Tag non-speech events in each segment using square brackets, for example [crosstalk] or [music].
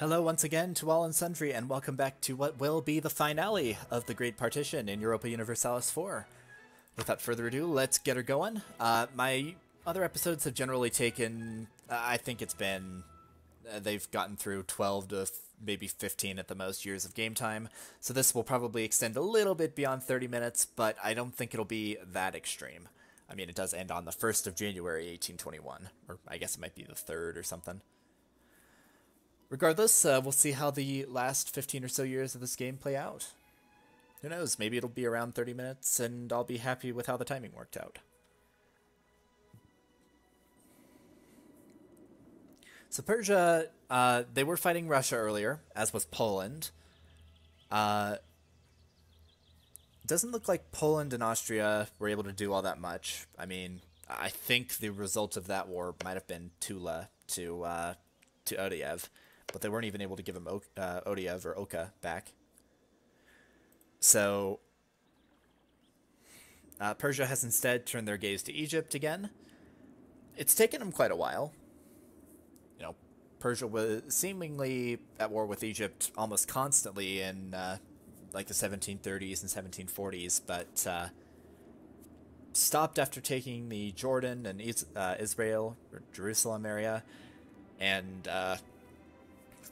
Hello once again to all and sundry, and welcome back to what will be the finale of the Great Partition in Europa Universalis 4. Without further ado, let's get her going. Uh, my other episodes have generally taken, uh, I think it's been, uh, they've gotten through 12 to maybe 15 at the most years of game time, so this will probably extend a little bit beyond 30 minutes, but I don't think it'll be that extreme. I mean, it does end on the 1st of January 1821, or I guess it might be the 3rd or something. Regardless, uh, we'll see how the last 15 or so years of this game play out. Who knows, maybe it'll be around 30 minutes and I'll be happy with how the timing worked out. So Persia, uh, they were fighting Russia earlier, as was Poland. Uh, doesn't look like Poland and Austria were able to do all that much. I mean, I think the result of that war might have been Tula to uh, to Odoyev, but they weren't even able to give him uh, Odoyev or Oka back. So uh, Persia has instead turned their gaze to Egypt again. It's taken them quite a while. You know, Persia was seemingly at war with Egypt almost constantly in uh, like the 1730s and 1740s, but uh, stopped after taking the Jordan and Is- uh, Israel Jerusalem area, and uh,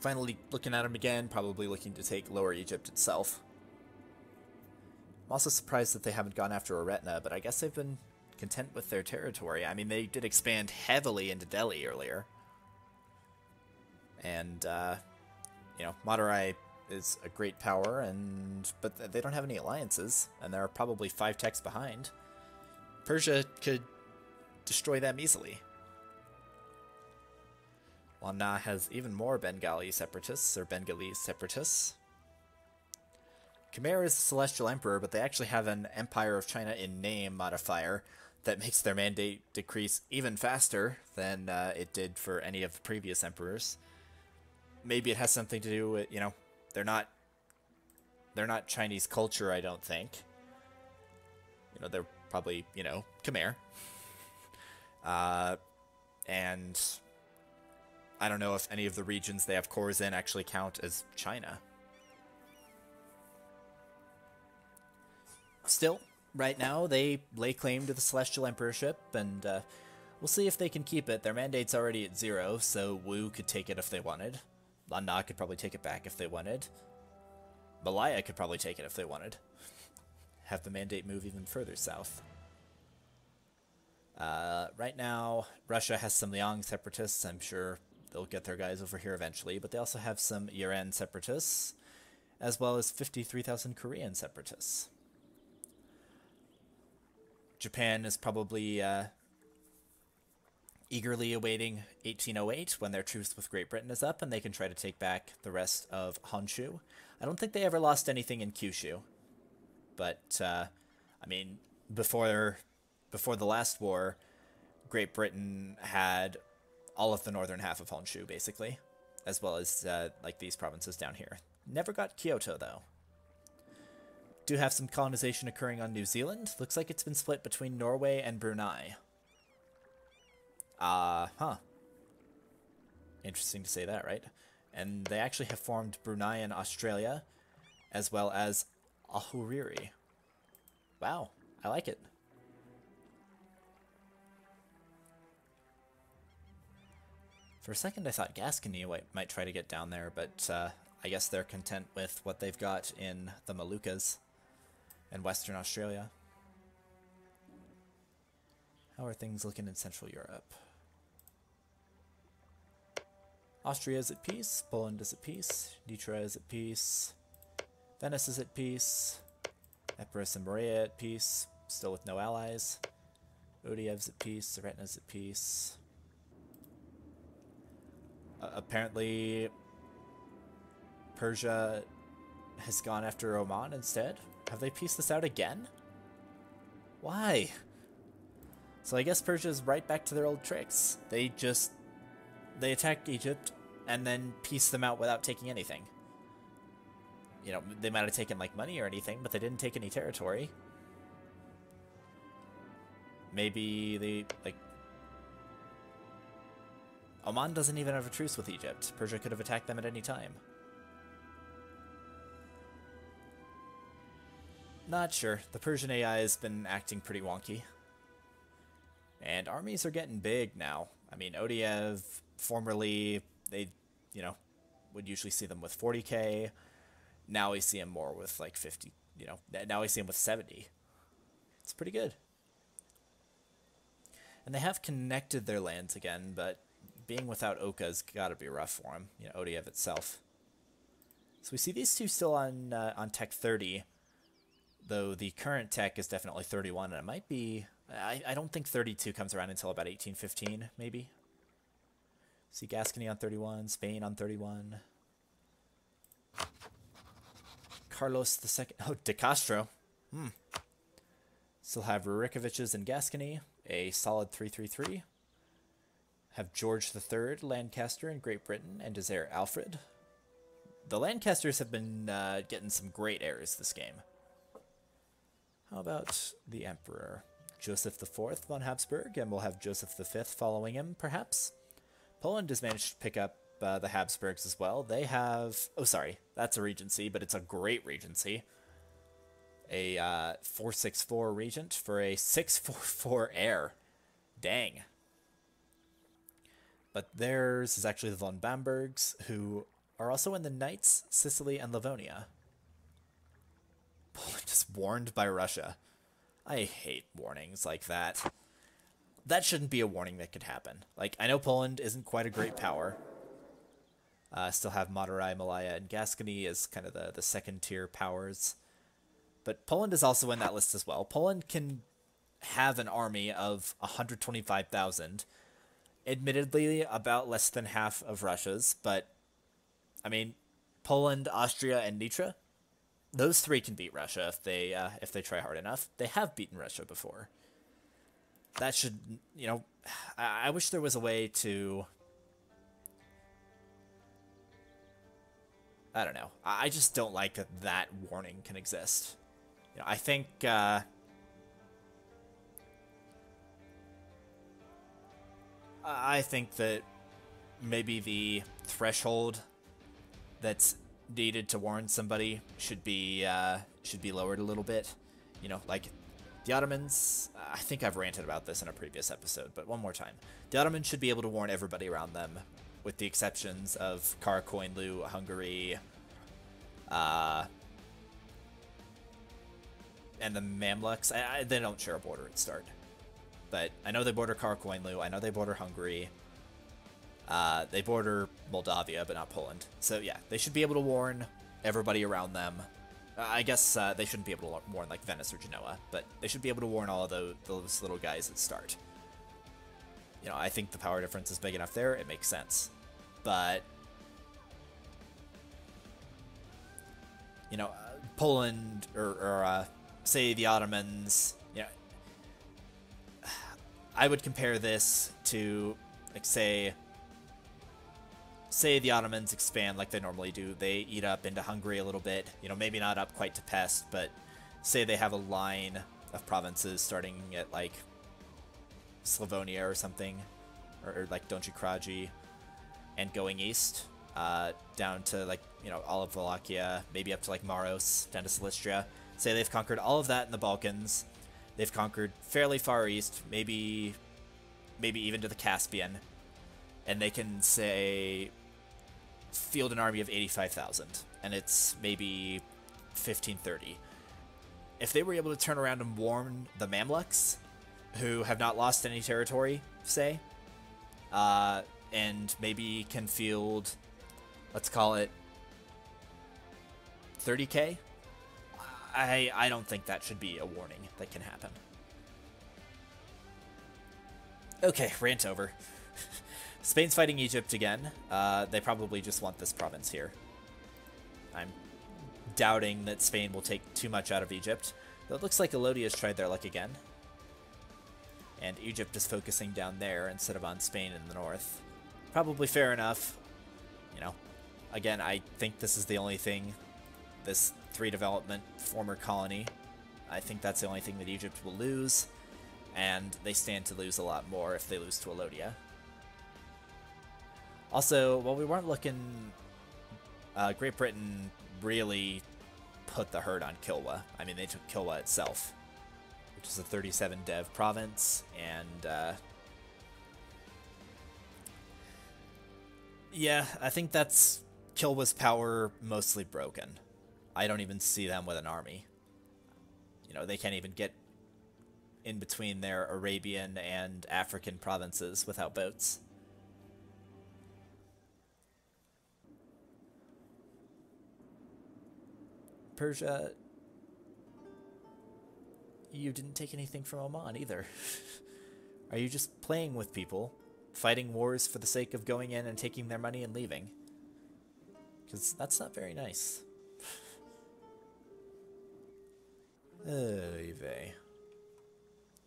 finally looking at them again, probably looking to take Lower Egypt itself. I'm also surprised that they haven't gone after Eretna, but I guess they've been content with their territory. I mean, they did expand heavily into Delhi earlier. And, uh, you know, Madurai is a great power, and but they don't have any alliances, and there are probably five techs behind. Persia could destroy them easily. Lan Na has even more Bengali separatists, or Bengalese separatists. Khmer is the Celestial Emperor, but they actually have an Empire of China in name modifier that makes their mandate decrease even faster than uh, it did for any of the previous emperors. Maybe it has something to do with, you know, they're not they're not Chinese culture, I don't think. You know, they're probably, you know, Khmer. [laughs] Uh, and I don't know if any of the regions they have cores in actually count as China. Still, right now, they lay claim to the Celestial Emperorship, and uh, we'll see if they can keep it. Their mandate's already at zero, so Wu could take it if they wanted. Lan Na could probably take it back if they wanted. Malaya could probably take it if they wanted. Have the mandate move even further south. Uh, right now, Russia has some Liang separatists. I'm sure they'll get their guys over here eventually, but they also have some Iran separatists, as well as 53,000 Korean separatists. Japan is probably uh, eagerly awaiting 1808 when their truce with Great Britain is up and they can try to take back the rest of Honshu. I don't think they ever lost anything in Kyushu, but uh, I mean, before before the last war, Great Britain had all of the northern half of Honshu basically, as well as uh, like these provinces down here. Never got Kyoto though. Do have some colonization occurring on New Zealand. Looks like it's been split between Norway and Brunei. Uh huh. Interesting to say that, right? And they actually have formed Brunei and Australia, as well as Ahuriri. Wow, I like it. For a second, I thought Gascony might, try to get down there, but uh, I guess they're content with what they've got in the Moluccas and Western Australia. How are things looking in Central Europe? Austria is at peace, Poland is at peace, Nitra is at peace, Venice is at peace, Epirus and Morea at peace, still with no allies, Odoyev's at peace, Eretna's at peace. Apparently, Persia has gone after Oman instead. Have they pieced this out again? Why? So I guess Persia's right back to their old tricks. They just they attack Egypt and then piece them out without taking anything. You know, they might have taken like money or anything, but they didn't take any territory. Maybe they like Oman doesn't even have a truce with Egypt. Persia could have attacked them at any time. Not sure. The Persian AI has been acting pretty wonky. And armies are getting big now. I mean, Odoyev, formerly, they, you know, would usually see them with 40k. Now we see them more with like 50, you know, now we see them with 70. It's pretty good. And they have connected their lands again, but being without Oka's got to be rough for him, you know, Odoyev itself. So we see these two still on uh, on tech 30, though the current tech is definitely 31, and it might be... I, I don't think 32 comes around until about 1815, maybe. See Gascony on 31, Spain on 31. Carlos the second. [laughs] Oh, De Castro. Hmm. Still have Rurikoviches and Gascony, a solid 333. Have George III, Lancaster in Great Britain, and his heir Alfred. The Lancasters have been uh, getting some great heirs this game. How about the Emperor? Joseph IV von Habsburg, and we'll have Joseph V following him, perhaps. Poland has managed to pick up uh, the Habsburgs as well. They have... Oh, sorry. That's a regency, but it's a great regency. A uh, 464 regent for a 644 heir. Dang. But theirs is actually the von Bambergs, who are also in the Knights, Sicily, and Livonia. Poland warned by Russia. I hate warnings like that. That shouldn't be a warning that could happen. Like, I know Poland isn't quite a great power. Uh, still have Madurai, Malaya, and Gascony as kind of the, the second tier powers. But Poland is also in that list as well. Poland can have an army of 125,000. Admittedly, about less than half of Russia's, but I mean, Poland, Austria, and Nitra those three can beat Russia if they uh, if they try hard enough. They have beaten Russia before. That should you know. I, I wish there was a way to. I don't know. I, just don't like that that warning can exist. You know, I think. Uh, I think that maybe the threshold that's needed to warn somebody should be uh, should be lowered a little bit. You know, like the Ottomans. I think I've ranted about this in a previous episode, but one more time. The Ottomans should be able to warn everybody around them, with the exceptions of Karakoyunlu, Hungary, uh, and the Mamluks. I, I, they don't share a border at start, but I know they border Karakoyunlu. I know they border Hungary. Uh, they border Moldavia, but not Poland. So yeah, they should be able to warn everybody around them. Uh, I guess uh, they shouldn't be able to warn like Venice or Genoa, but they should be able to warn all those, those little guys at start. You know, I think the power difference is big enough there, it makes sense. But, you know, uh, Poland, or, or uh, say the Ottomans, I would compare this to, like, say, say the Ottomans expand like they normally do, they eat up into Hungary a little bit, you know, maybe not up quite to Pest, but say they have a line of provinces starting at like Slavonia or something, or, or like Donji Kraji, and going east uh, down to like, you know, all of Wallachia, maybe up to like Maros, down to Silistria. Say they've conquered all of that in the Balkans. They've conquered fairly far east, maybe maybe even to the Caspian. And they can say field an army of 85,000, and it's maybe 1530. If they were able to turn around and warn the Mamluks, who have not lost any territory, say, uh, and maybe can field, let's call it 30k, I, I don't think that should be a warning that can happen. Okay, rant over. [laughs] Spain's fighting Egypt again. Uh, they probably just want this province here. I'm doubting that Spain will take too much out of Egypt. Though it looks like Alodia has tried their luck again. And Egypt is focusing down there instead of on Spain in the north. Probably fair enough. You know, again, I think this is the only thing, this three development former colony, I think that's the only thing that Egypt will lose. And they stand to lose a lot more if they lose to Alodia. Also, while we weren't looking, uh, Great Britain really put the hurt on Kilwa. I mean, they took Kilwa itself, which is a 37 dev province, and uh, yeah, I think that's Kilwa's power mostly broken. I don't even see them with an army. You know, they can't even get in between their Arabian and African provinces without boats. Persia, you didn't take anything from Oman either. [laughs] Are you just playing with people, fighting wars for the sake of going in and taking their money and leaving? Because that's not very nice. Oy vey.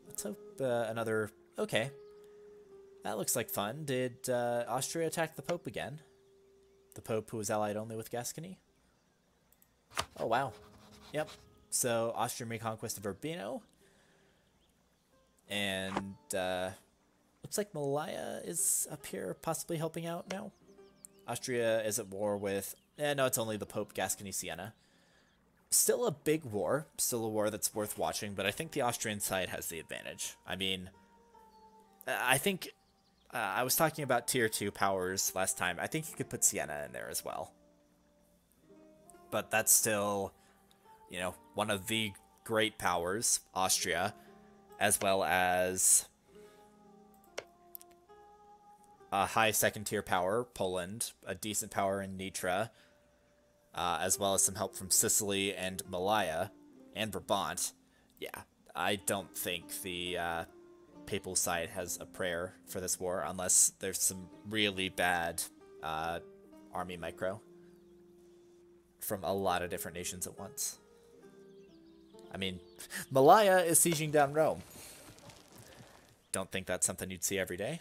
Let's hope uh, another... Okay. That looks like fun. Did uh, Austria attack the Pope again? The Pope who was allied only with Gascony? Oh, wow. Yep. So, Austrian reconquest of Urbino. And, uh, looks like Malaya is up here possibly helping out now. Austria is at war with... Eh, no, it's only the Pope, Gascony, Siena. Still a big war. Still a war that's worth watching, but I think the Austrian side has the advantage. I mean, I think... Uh, I was talking about tier 2 powers last time. I think you could put Siena in there as well but that's still, you know, one of the great powers, Austria, as well as a high second tier power, Poland, a decent power in Nitra, uh, as well as some help from Sicily and Malaya and Brabant. Yeah, I don't think the uh, papal side has a prayer for this war unless there's some really bad uh, army micro from a lot of different nations at once. I mean, Malaya is sieging down Rome. Don't think that's something you'd see every day.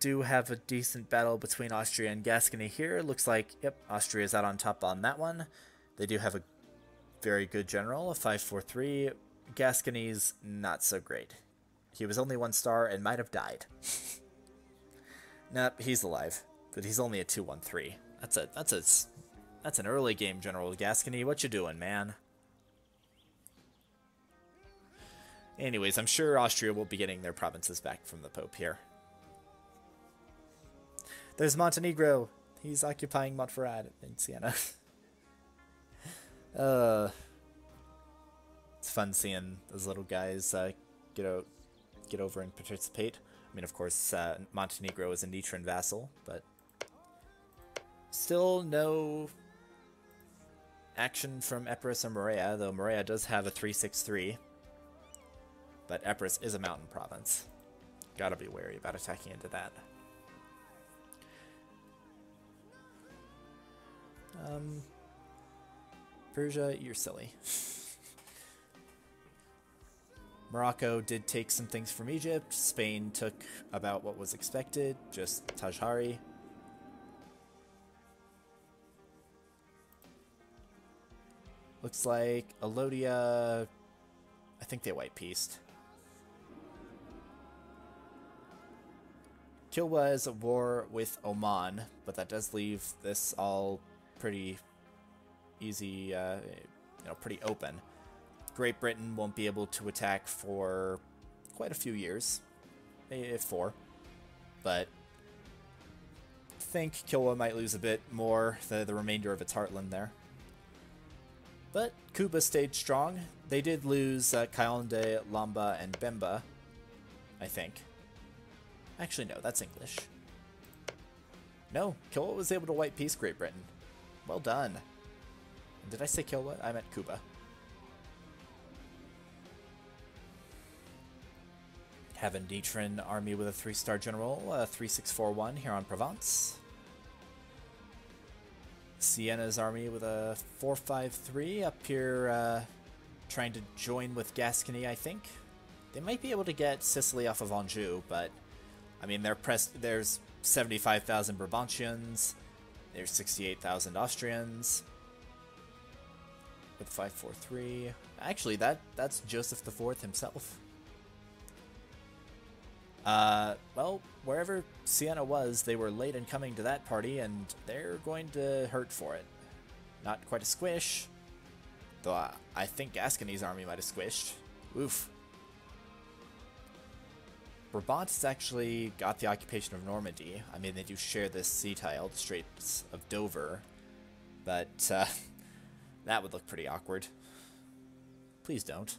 Do have a decent battle between Austria and Gascony here. Looks like, yep, Austria is out on top on that one. They do have a very good general, a 543. Gascony's not so great. He was only one star and might have died. [laughs] Nope, he's alive, but he's only a 2-1-3. That's a that's a that's an early game General Gascony. What you doing, man? Anyways, I'm sure Austria will be getting their provinces back from the Pope here. There's Montenegro. He's occupying Montferrat in Siena. [laughs] uh, it's fun seeing those little guys uh, get out, get over and participate. I mean, of course, uh, Montenegro is a Nitran vassal, but still no action from Epirus or Morea, though Morea does have a 363. But Epirus is a mountain province. Gotta be wary about attacking into that. Um, Persia, you're silly. [laughs] Morocco did take some things from Egypt. Spain took about what was expected, just Tajhari. Looks like Alodia, I think they white pieced. Kilwa is at war with Oman, but that does leave this all pretty easy, uh, you know, pretty open. Great Britain won't be able to attack for quite a few years, maybe four, but think Kilwa might lose a bit more the, the remainder of its heartland there. But Kuba stayed strong. They did lose uh, Kaonde, Lamba, and Bemba, I think. Actually, no, that's English. No, Kilwa was able to white peace Great Britain. Well done. Did I say Kilwa? I meant Kuba. have a Nitran army with a 3-star general, uh, 3641 here on Provence. Siena's army with a 453 up here uh, trying to join with Gascony, I think. They might be able to get Sicily off of Anjou, but I mean, they're pressed, there's 75,000 Brabantians, there's 68,000 Austrians with 543. Actually, that that's Joseph IV himself. Uh, well, wherever Siena was, they were late in coming to that party, and they're going to hurt for it. Not quite a squish, though I, I think Gascony's army might have squished. Oof. Brabant has actually got the occupation of Normandy. I mean, they do share this sea tile, the Straits of Dover, but uh, [laughs] that would look pretty awkward. Please don't.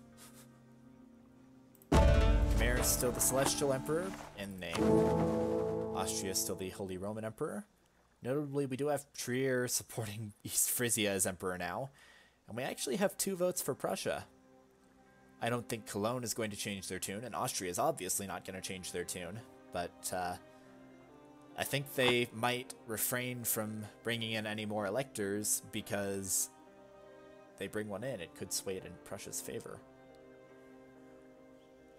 Khmer is still the Celestial Emperor in name. Austria is still the Holy Roman Emperor. Notably, we do have Trier supporting [laughs] East Frisia as Emperor now, and we actually have two votes for Prussia. I don't think Cologne is going to change their tune, and Austria is obviously not going to change their tune, but uh, I think they might refrain from bringing in any more electors because they bring one in, it could sway it in Prussia's favor.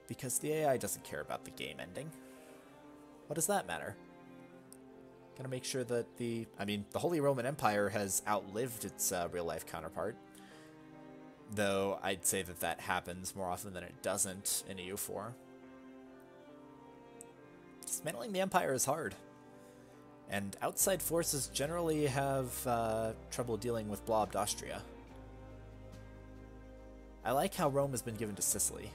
Because the AI doesn't care about the game ending. What does that matter? Gotta make sure that the... I mean, the Holy Roman Empire has outlived its uh, real-life counterpart. Though I'd say that that happens more often than it doesn't in EU4. Dismantling the Empire is hard. And outside forces generally have uh, trouble dealing with blobbed Austria. I like how Rome has been given to Sicily.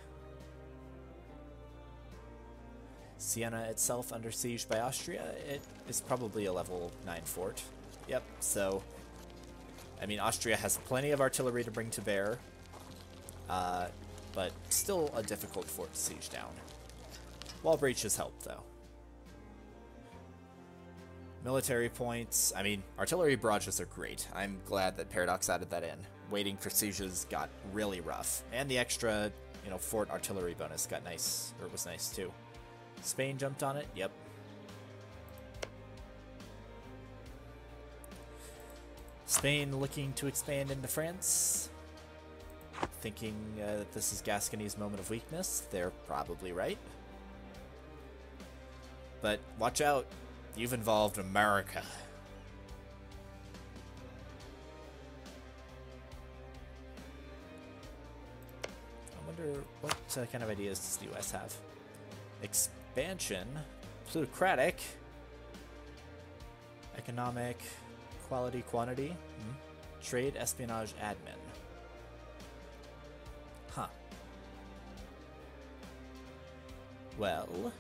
Siena itself under siege by Austria, it is probably a level 9 fort. Yep, so I mean, Austria has plenty of artillery to bring to bear, uh, but still a difficult fort to siege down. Wall breaches help, though. Military points, I mean, artillery barrages are great. I'm glad that Paradox added that in. Waiting for sieges got really rough, and the extra, you know, fort artillery bonus got nice, or was nice too. Spain jumped on it, yep, Spain looking to expand into France. Thinking uh, that this is Gascony's moment of weakness. They're probably right. But watch out, you've involved America. I wonder what uh, kind of ideas does the US have? Expansion, plutocratic, economic, Quality, quantity. Hmm. Trade, espionage, admin. Huh. Well...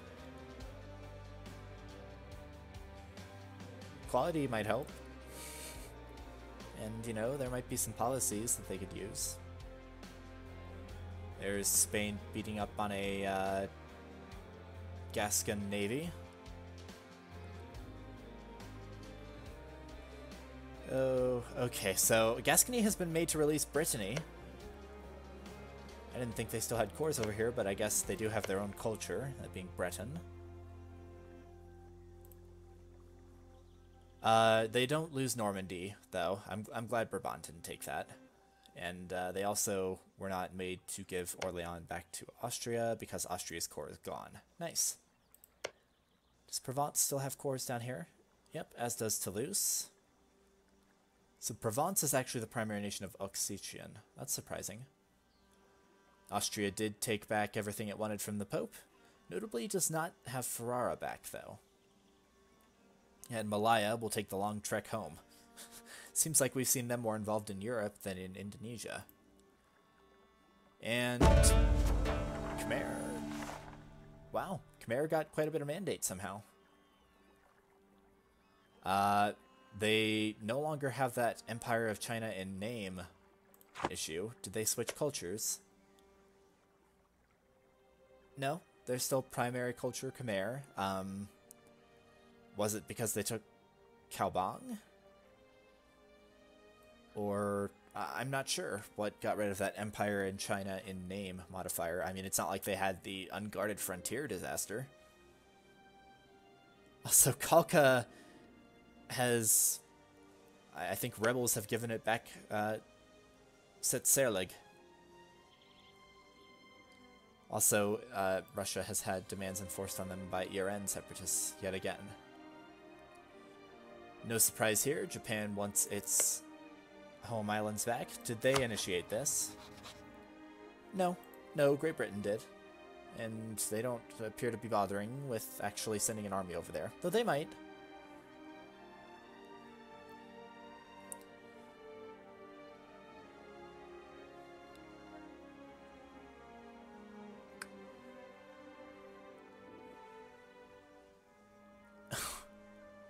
Quality might help. And, you know, there might be some policies that they could use. There's Spain beating up on a uh, Gascon navy. Oh, okay, so Gascony has been made to release Brittany. I didn't think they still had cores over here, but I guess they do have their own culture, that being Breton. Uh, they don't lose Normandy, though. I'm, I'm glad Brabant didn't take that. And uh, they also were not made to give Orleans back to Austria because Austria's core is gone. Nice. Does Provence still have cores down here? Yep, as does Toulouse. So Provence is actually the primary nation of Occitane. That's surprising. Austria did take back everything it wanted from the Pope. Notably does not have Ferrara back, though. And Malaya will take the long trek home. [laughs] Seems like we've seen them more involved in Europe than in Indonesia. And Khmer. Wow, Khmer got quite a bit of mandate somehow. Uh, they no longer have that Empire of China in name issue. Did they switch cultures? No, they're still primary culture Khmer. Um, was it because they took Caobang? Or I'm not sure what got rid of that Empire in China in name modifier. I mean, it's not like they had the unguarded frontier disaster. Also, Khalkha has, I think rebels have given it back, uh, Tsetserleg. Also, uh, Russia has had demands enforced on them by ERN separatists yet again. No surprise here, Japan wants its home islands back. Did they initiate this? No. No, Great Britain did. and they don't appear to be bothering with actually sending an army over there. Though they might.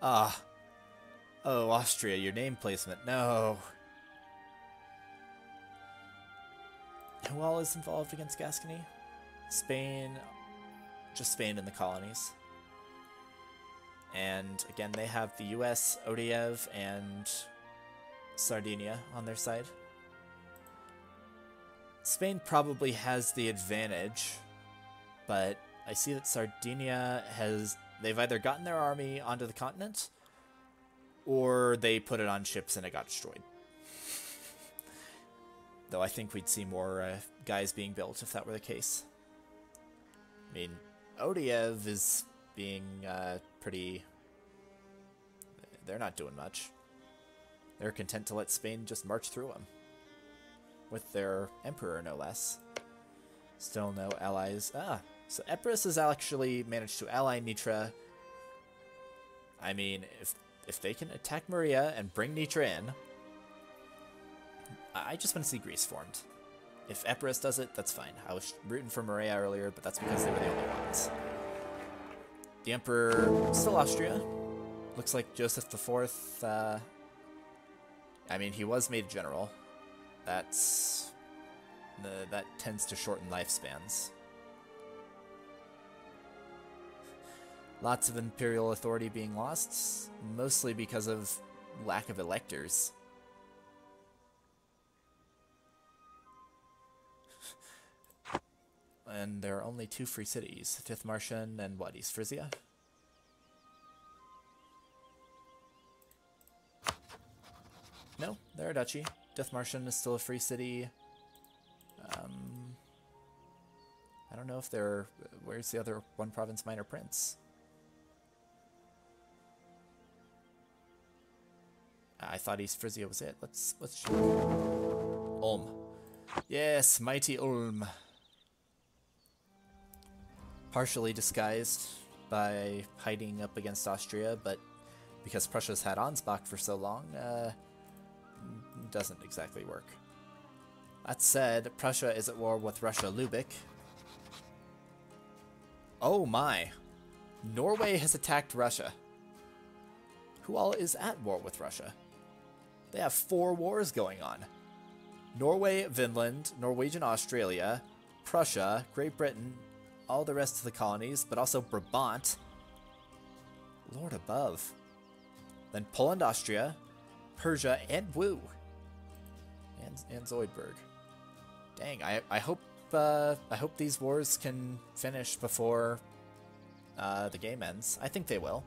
Ah. oh, Austria, your name placement. No. Who all is involved against Gascony? Spain, just Spain and the colonies. And again, they have the US, Odoyev, and Sardinia on their side. Spain probably has the advantage, but I see that Sardinia has. They've either gotten their army onto the continent, or they put it on ships and it got destroyed. [laughs] Though I think we'd see more uh, guys being built if that were the case. I mean, Odoyev is being uh, pretty... They're not doing much. They're content to let Spain just march through them. With their emperor, no less. Still no allies. Ah, so Epirus has actually managed to ally Nitra. I mean, if if they can attack Maria and bring Nitra in, I just want to see Greece formed. If Epirus does it, that's fine. I was rooting for Maria earlier, but that's because they were the only ones. The Emperor, still Austria. Looks like Joseph IV, uh, I mean, he was made general. That's... That tends to shorten lifespans. Lots of imperial authority being lost, mostly because of lack of electors. and there are only two free cities, Dithmarschen and what, East Frisia? No, they're a duchy. martian is still a free city. Um, I don't know if they're... Where's the other one province minor prince? I thought East Frisia was it. Let's let's Ulm. Yes, mighty Ulm partially disguised by hiding up against Austria, but because Prussia's had Ansbach for so long, uh, doesn't exactly work. That said, Prussia is at war with Russia Lubeck. Oh my! Norway has attacked Russia. Who all is at war with Russia? They have four wars going on. Norway, Vinland, Norwegian Australia, Prussia, Great Britain, all the rest of the colonies, but also Brabant. Lord above. Then Poland, Austria, Persia, and Wu. And, and Zoidberg. Dang, I, I hope uh, I hope these wars can finish before uh, the game ends. I think they will.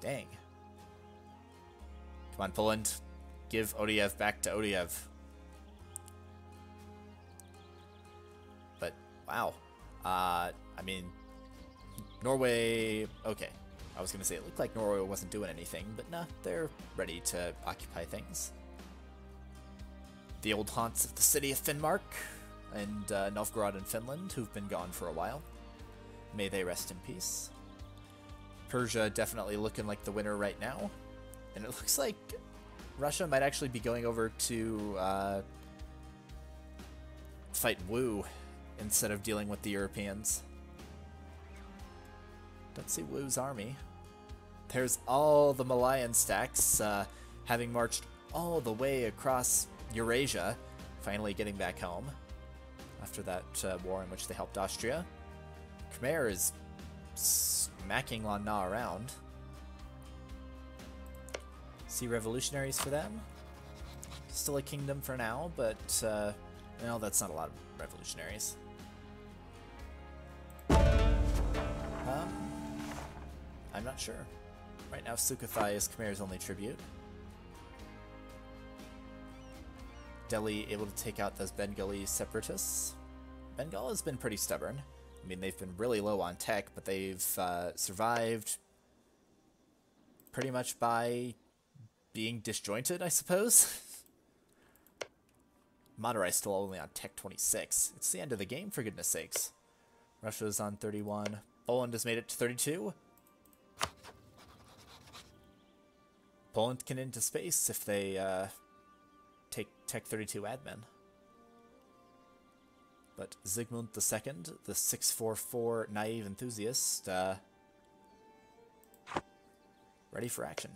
Dang. Come on, Poland. Give Odoyev back to Odoyev. But, wow. Uh, I mean, Norway, okay. I was going to say it looked like Norway wasn't doing anything, but nah, they're ready to occupy things. The old haunts of the city of Finnmark and uh, Novgorod in Finland, who've been gone for a while. May they rest in peace. Persia definitely looking like the winner right now. And it looks like Russia might actually be going over to uh, fight Wu instead of dealing with the Europeans. Don't see Wu's army. There's all the Malayan stacks, uh, having marched all the way across Eurasia, finally getting back home after that uh, war in which they helped Austria. Khmer is smacking Lan Na around. See revolutionaries for them. Still a kingdom for now, but uh, well, that's not a lot of revolutionaries. Um, I'm not sure. Right now, Sukhothai is Khmer's only tribute. Delhi able to take out those Bengali separatists. Bengal has been pretty stubborn. I mean, they've been really low on tech, but they've uh, survived pretty much by being disjointed, I suppose. [laughs] Madurai still only on Tech 26. It's the end of the game, for goodness sakes. Russia's on 31. Poland has made it to 32. Poland can into space if they uh, take Tech 32 admin. But Zygmunt II, the 644 naive enthusiast, uh, ready for action.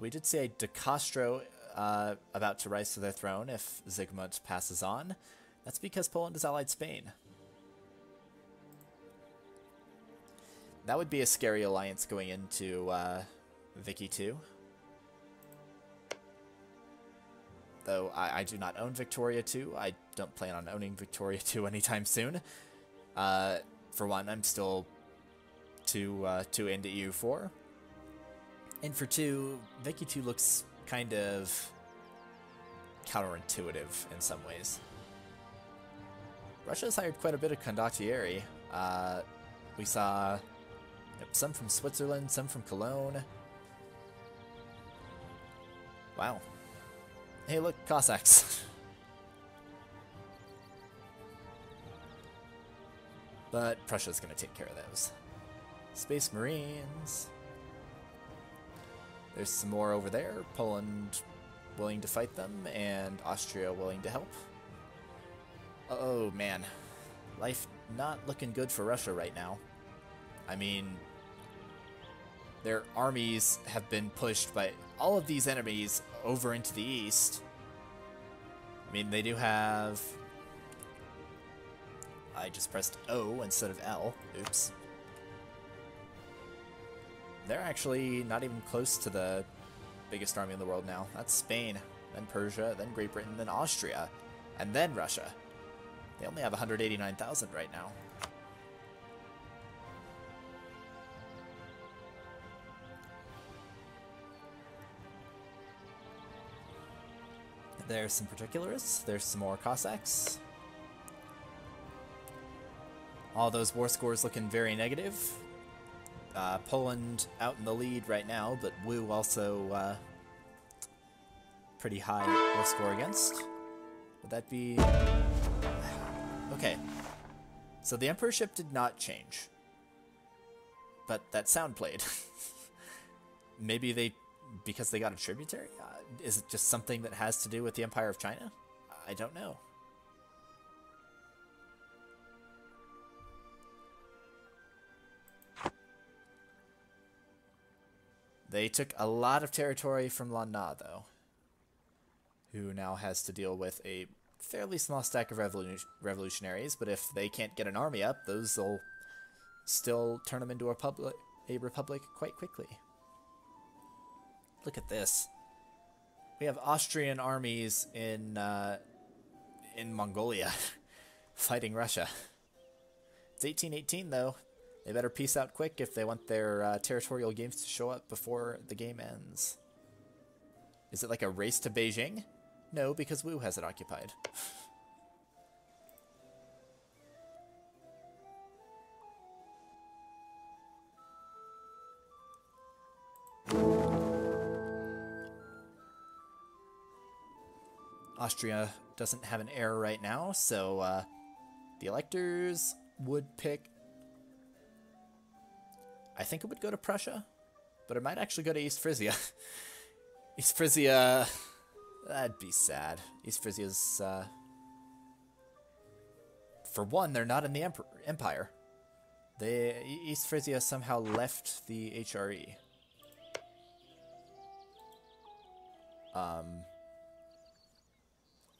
We did see a De Castro uh, about to rise to their throne if Zygmunt passes on. That's because Poland is allied Spain. That would be a scary alliance going into uh, Vicky 2. Though I, I, do not own Victoria 2, I don't plan on owning Victoria [laughs] 2 anytime soon. Uh, for one, I'm still too, uh, too into EU4. And for two, Vicky 2 looks kind of counterintuitive in some ways. Russia has hired quite a bit of condottieri. Uh, we saw some from Switzerland, some from Cologne. Wow. Hey, look, Cossacks. [laughs] but Prussia's to take care of those. Space Marines. There's some more over there. Poland willing to fight them, and Austria willing to help. Oh, man. Life not looking good for Russia right now. I mean, their armies have been pushed by all of these enemies over into the east. I mean, they do have... I just pressed O instead of L. Oops. They're actually not even close to the biggest army in the world now. That's Spain, then Persia, then Great Britain, then Austria, and then Russia. They only have 189,000 right now. There's some particulars. There's some more Cossacks. All those war scores looking very negative. Uh, Poland out in the lead right now, but Wu also uh, pretty high war score against. Would that be... Okay. So the Emperorship did not change. But that sound played. [laughs] Maybe they... Because they got a tributary? Uh, is it just something that has to do with the Empire of China? I don't know. They took a lot of territory from Lan Na, though, who now has to deal with a fairly small stack of revolu revolutionaries, but if they can't get an army up, those will still turn them into a, a republic quite quickly. Look at this. We have Austrian armies in uh, in Mongolia [laughs] fighting Russia. It's 1818 though. They better peace out quick if they want their uh, territorial games to show up before the game ends. Is it like a race to Beijing? No, because Wu has it occupied. Austria doesn't have an heir right now, so uh, the electors would pick I think it would go to Prussia, but it might actually go to East Frisia. [laughs] East Frisia, that'd be sad. East Frisia's, uh, for one, they're not in the Empire. They, East Frisia somehow left the HRE. Um,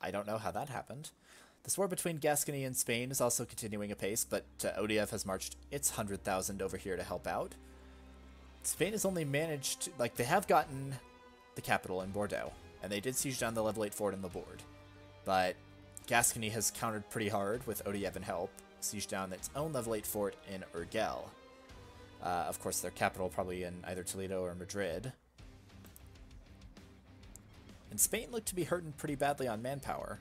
I don't know how that happened. This war between Gascony and Spain is also continuing apace, but uh, Odoyev has marched its 100,000 over here to help out. Spain has only managed, to, like, they have gotten the capital in Bordeaux, and they did siege down the level 8 fort in the board. But Gascony has countered pretty hard with and help, siege down its own level 8 fort in Urgell. Uh, of course, their capital probably in either Toledo or Madrid. And Spain looked to be hurting pretty badly on manpower.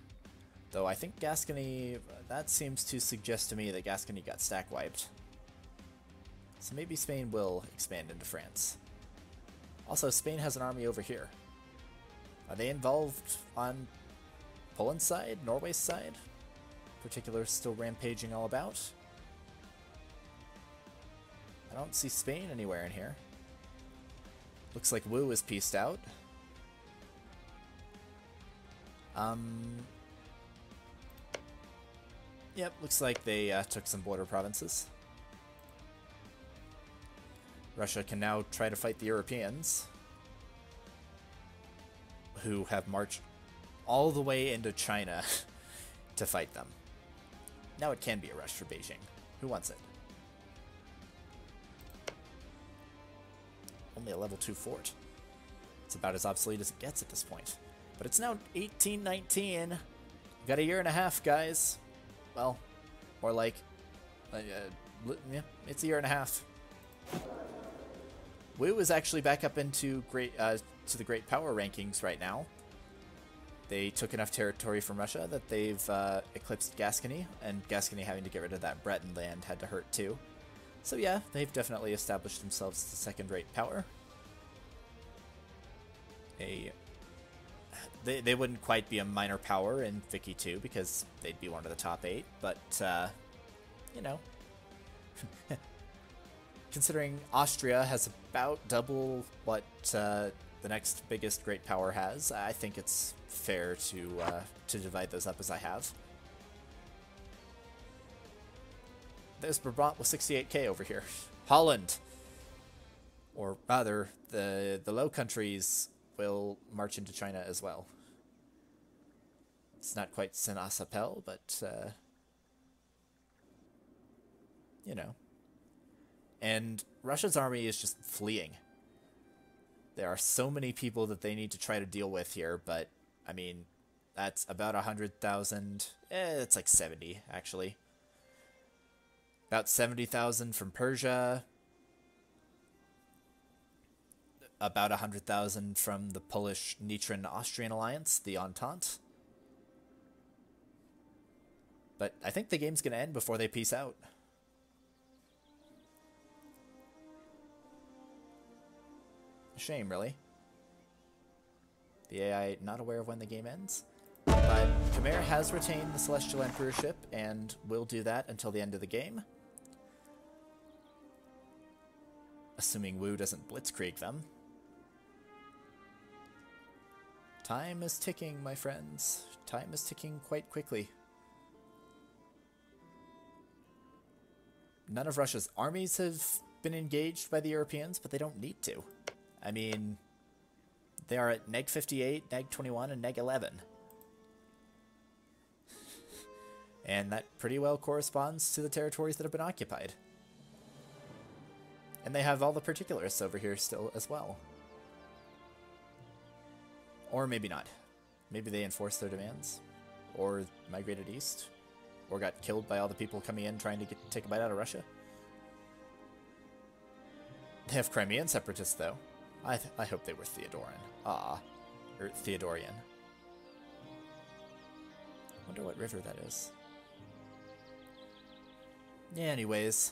Though I think Gascony, that seems to suggest to me that Gascony got stack wiped. So maybe Spain will expand into France. Also, Spain has an army over here. Are they involved on Poland's side, Norway's side. Particular still rampaging all about. I don't see Spain anywhere in here. Looks like Wu is pieced out. Um. Yep, looks like they uh, took some border provinces. Russia can now try to fight the Europeans, who have marched all the way into China [laughs] to fight them. Now it can be a rush for Beijing. Who wants it? Only a level 2 fort. It's about as obsolete as it gets at this point. But it's now 1819. We've got a year and a half, guys. Well, more like, uh, yeah, it's a year and a half. Wu is actually back up into great uh, to the great power rankings right now. They took enough territory from Russia that they've uh, eclipsed Gascony, and Gascony having to get rid of that Breton land had to hurt too. So yeah, they've definitely established themselves as a second-rate power. A they, they wouldn't quite be a minor power in Vicky 2 because they'd be one of the top eight, but, uh, you know, [laughs] considering Austria has about double what uh, the next biggest great power has, I think it's fair to uh, to divide those up as I have. There's Brabant with 68k over here. Holland, or rather, the the Low Countries will march into China as well. It's not quite Senasapel, but uh, you know. And Russia's army is just fleeing. There are so many people that they need to try to deal with here, but I mean, that's about a hundred thousand. Eh, it's like seventy actually. About seventy thousand from Persia. About a hundred thousand from the Polish Nitran Austrian alliance, the Entente. But I think the game's gonna end before they peace out. shame, really. The AI not aware of when the game ends. But Khmer has retained the Celestial Emperorship and will do that until the end of the game. Assuming Wu doesn't blitzkrieg them. Time is ticking, my friends. Time is ticking quite quickly. None of Russia's armies have been engaged by the Europeans, but they don't need to. I mean, they are at neg 58, neg 21, and neg 11. and that pretty well corresponds to the territories that have been occupied. And they have all the particulars over here still as well. Or maybe not. Maybe they enforced their demands. Or migrated east. Or got killed by all the people coming in trying to get, take a bite out of Russia. They have Crimean separatists, though. I, I hope they were Theodoran. Ah. Or Theodorian. Wonder what river that is. Yeah, anyways.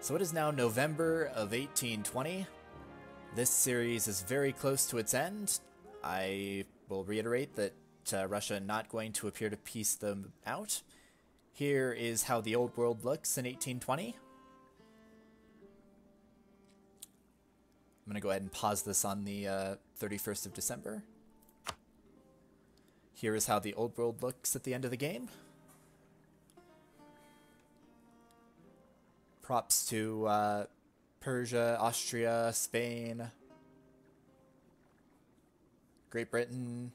So it is now November of 1820. This series is very close to its end. I will reiterate that uh, Russia not going to appear to piece them out. Here is how the old world looks in 1820. I'm going to go ahead and pause this on the uh, 31st of December. Here is how the old world looks at the end of the game. Props to uh, Persia, Austria, Spain, Great Britain,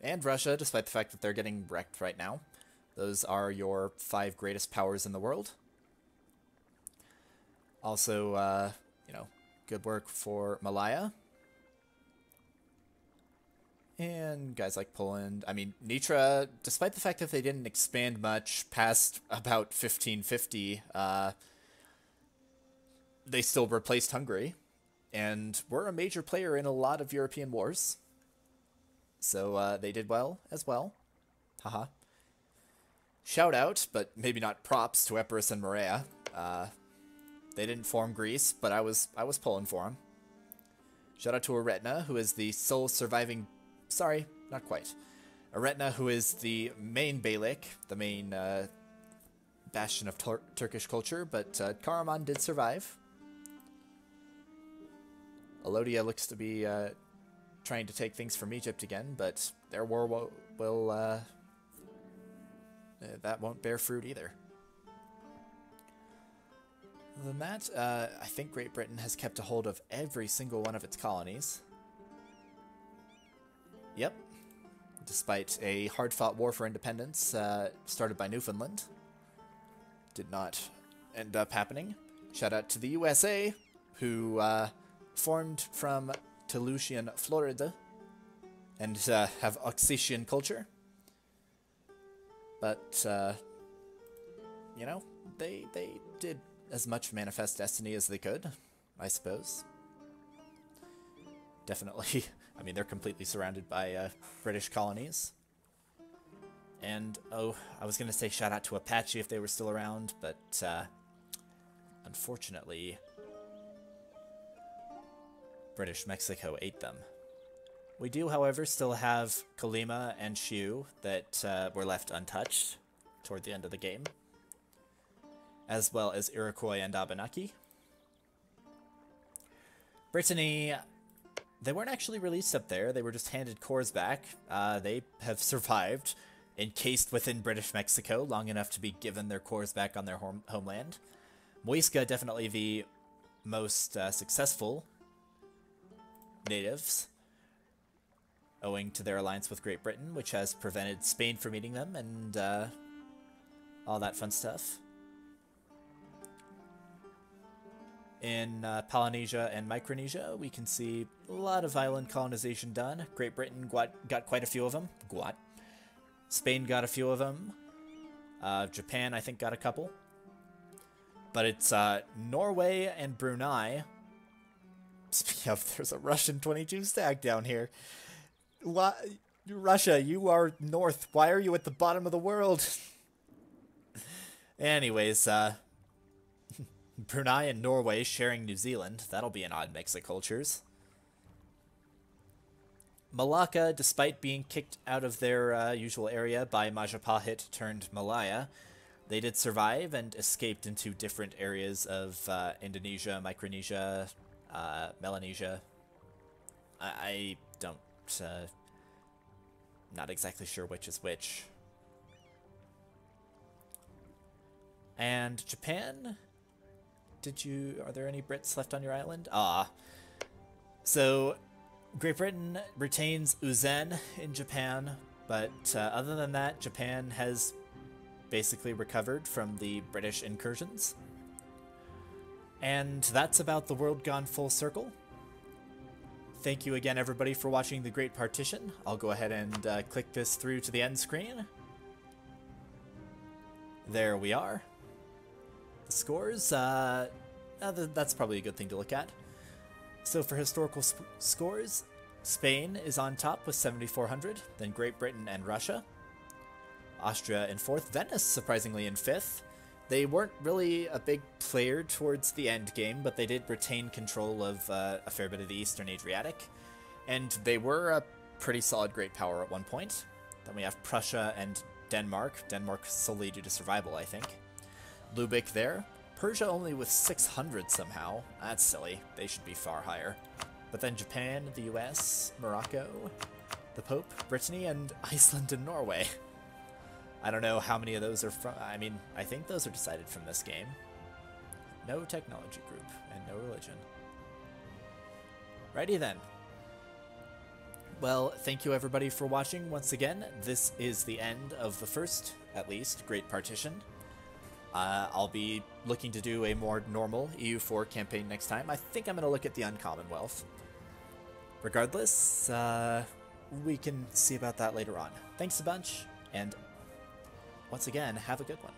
and Russia, despite the fact that they're getting wrecked right now. Those are your five greatest powers in the world. Also, uh, you know, good work for Malaya. And guys like Poland. I mean, Nitra, despite the fact that they didn't expand much past about 1550, uh, they still replaced Hungary and were a major player in a lot of European wars. So uh, they did well as well. Haha. Shout out, but maybe not props to Epirus and Morea. Uh, they didn't form Greece, but I was I was pulling for them. Shout out to Eretna, who is the sole surviving... Sorry, not quite. Eretna, who is the main Beylik, the main uh, bastion of Tur Turkish culture, but uh, Karaman did survive. Alodia looks to be uh, trying to take things from Egypt again, but their war will, will uh, that won't bear fruit either. Other than that, uh, I think Great Britain has kept a hold of every single one of its colonies. Yep. Despite a hard-fought war for independence uh, started by Newfoundland. Did not end up happening. Shout out to the USA, who uh, formed from Toulousian, Florida, and uh, have Occitan culture. But, uh, you know, they, they did as much Manifest Destiny as they could, I suppose. Definitely, [laughs] I mean, they're completely surrounded by uh, British colonies. And, oh, I was going to say shout out to Apache if they were still around, but uh, unfortunately, British Mexico ate them. We do, however, still have Kalima and Shu that uh, were left untouched toward the end of the game as well as Iroquois and Abenaki. Brittany, they weren't actually released up there. They were just handed cores back. Uh, they have survived, encased within British Mexico, long enough to be given their cores back on their home homeland. Muisca, definitely the most uh, successful natives, owing to their alliance with Great Britain, which has prevented Spain from eating them and uh, all that fun stuff. In uh, Polynesia and Micronesia, we can see a lot of island colonization done. Great Britain got, got quite a few of them. Guat. Spain got a few of them. Uh, Japan, I think, got a couple. But it's uh, Norway and Brunei. Speaking of, [laughs] there's a Russian 22 stack down here. Why, Russia, you are north. Why are you at the bottom of the world? [laughs] Anyways, uh, [laughs] Brunei and Norway sharing New Zealand. That'll be an odd mix of cultures. Malacca, despite being kicked out of their uh, usual area by Majapahit turned Malaya, they did survive and escaped into different areas of uh, Indonesia, Micronesia, uh, Melanesia. I, I don't, uh, not exactly sure which is which. And Japan did you, are there any Brits left on your island? Ah. So, Great Britain retains Uzen in Japan, but uh, other than that, Japan has basically recovered from the British incursions. And that's about the world gone full circle. Thank you again, everybody, for watching The Great Partition. I'll go ahead and uh, click this through to the end screen. There we are. The scores, uh, uh, that's probably a good thing to look at. So for historical scores, Spain is on top with 7,400, then Great Britain and Russia. Austria in fourth, Venice surprisingly in fifth. They weren't really a big player towards the end game, but they did retain control of uh, a fair bit of the Eastern Adriatic, and they were a pretty solid great power at one point. Then we have Prussia and Denmark, Denmark solely due to survival, I think. Lubeck there. Persia only with 600 somehow. That's silly. They should be far higher. But then Japan, the US, Morocco, the Pope, Brittany, and [laughs] Iceland and Norway. I don't know how many of those are from... I mean, I think those are decided from this game. No technology group, and no religion. Righty then. Well, thank you everybody for watching once again. This is the end of the first, at least, Great Partition. Uh, I'll be looking to do a more normal EU4 campaign next time. I think I'm going to look at the Uncommonwealth. Regardless, uh, we can see about that later on. Thanks a bunch, and once again, have a good one.